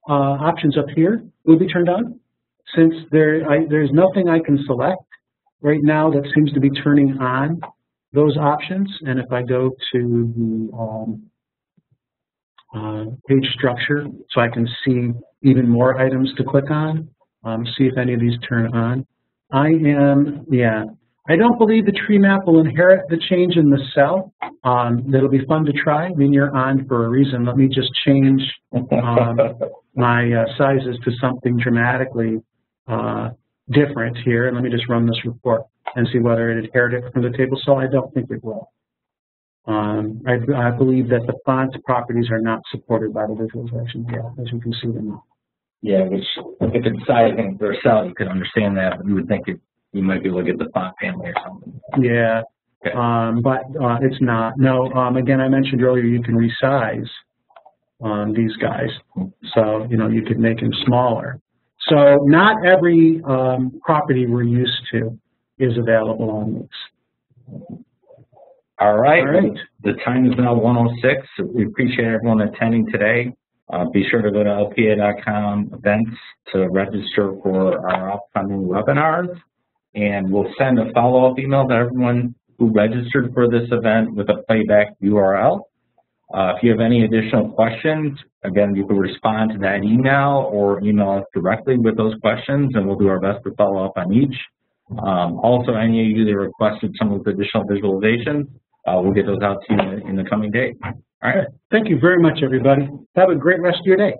uh, options up here will be turned on, since there, I, there's nothing I can select right now that seems to be turning on those options. And if I go to the um, uh, page structure so I can see even more items to click on, um, see if any of these turn on. I am, yeah, I don't believe the tree map will inherit the change in the cell. Um, that'll be fun to try. I mean, you're on for a reason. Let me just change Um, my uh, sizes to something dramatically uh, different here. And let me just run this report and see whether it inherited from the table cell. I don't think it will. Um, I, I believe that the font properties are not supported by the visualization yet, as you can see them. now. Yeah, which if it's sizing for a cell, you could understand that, but you would think it, you might be able to get the font family or something. Yeah, Okay. um, but uh, it's not. No, um, again, I mentioned earlier you can resize um, these guys, so you know you could make them smaller. So not every um, property we're used to is available on these. All right. All right. The time is now one oh six. We appreciate everyone attending today. Uh, be sure to go to lpa.com events to register for our upcoming webinars. And we'll send a follow-up email to everyone who registered for this event with a playback URL. Uh, if you have any additional questions, again, you can respond to that email or email us directly with those questions, and we'll do our best to follow up on each. Um, also, any of you that requested some of the additional visualizations, uh, we'll get those out to you in, in the coming days. All right. Thank you very much, everybody. Have a great rest of your day.